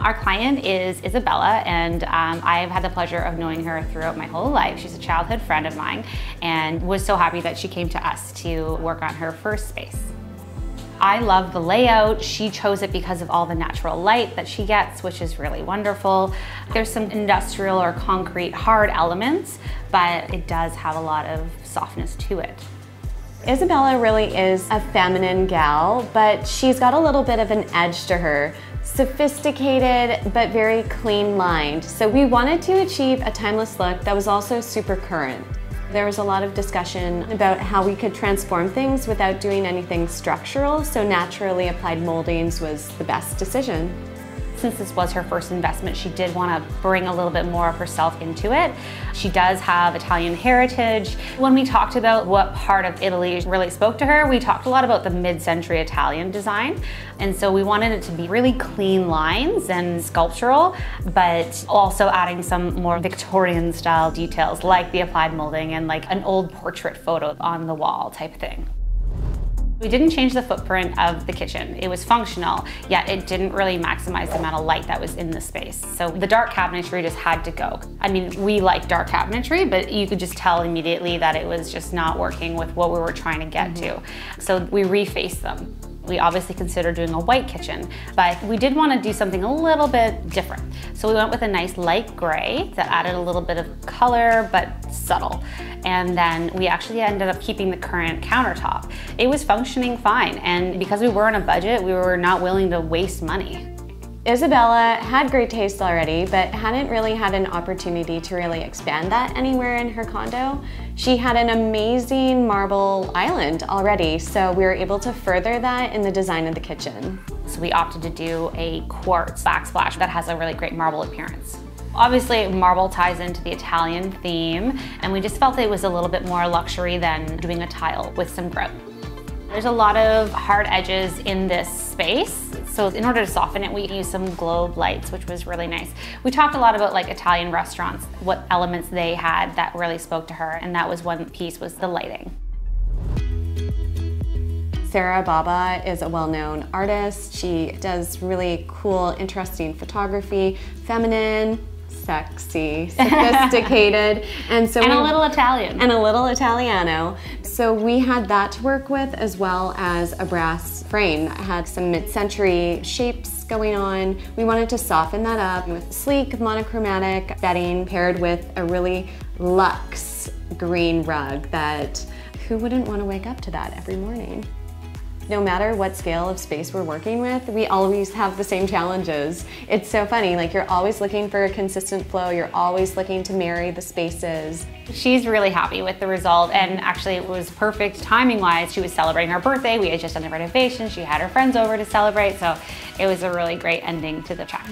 Our client is Isabella, and um, I've had the pleasure of knowing her throughout my whole life. She's a childhood friend of mine, and was so happy that she came to us to work on her first space. I love the layout. She chose it because of all the natural light that she gets, which is really wonderful. There's some industrial or concrete hard elements, but it does have a lot of softness to it. Isabella really is a feminine gal, but she's got a little bit of an edge to her. Sophisticated, but very clean lined. So we wanted to achieve a timeless look that was also super current. There was a lot of discussion about how we could transform things without doing anything structural, so naturally applied moldings was the best decision. Since this was her first investment, she did want to bring a little bit more of herself into it. She does have Italian heritage. When we talked about what part of Italy really spoke to her, we talked a lot about the mid-century Italian design. And so we wanted it to be really clean lines and sculptural, but also adding some more Victorian style details like the applied molding and like an old portrait photo on the wall type thing. We didn't change the footprint of the kitchen. It was functional, yet it didn't really maximize the amount of light that was in the space. So the dark cabinetry just had to go. I mean, we like dark cabinetry, but you could just tell immediately that it was just not working with what we were trying to get mm -hmm. to. So we refaced them. We obviously considered doing a white kitchen, but we did want to do something a little bit different. So we went with a nice light gray that added a little bit of color, but subtle. And then we actually ended up keeping the current countertop. It was functioning fine. And because we were on a budget, we were not willing to waste money. Isabella had great taste already, but hadn't really had an opportunity to really expand that anywhere in her condo. She had an amazing marble island already, so we were able to further that in the design of the kitchen. So we opted to do a quartz backsplash that has a really great marble appearance. Obviously, marble ties into the Italian theme, and we just felt it was a little bit more luxury than doing a tile with some grout. There's a lot of hard edges in this space. So in order to soften it, we used some globe lights, which was really nice. We talked a lot about like Italian restaurants, what elements they had that really spoke to her. And that was one piece was the lighting. Sarah Bahbah is a well-known artist. She does really cool, interesting photography, feminine, sexy, sophisticated, and so and we, a little Italian, and a little Italiano. So we had that to work with, as well as a brass frame that had some mid-century shapes going on. We wanted to soften that up with sleek monochromatic bedding paired with a really luxe green rug that who wouldn't want to wake up to that every morning? No matter what scale of space we're working with, we always have the same challenges. It's so funny, like you're always looking for a consistent flow, you're always looking to marry the spaces. She's really happy with the result and actually it was perfect timing wise. She was celebrating her birthday, we had just done the renovation, she had her friends over to celebrate, so it was a really great ending to the check.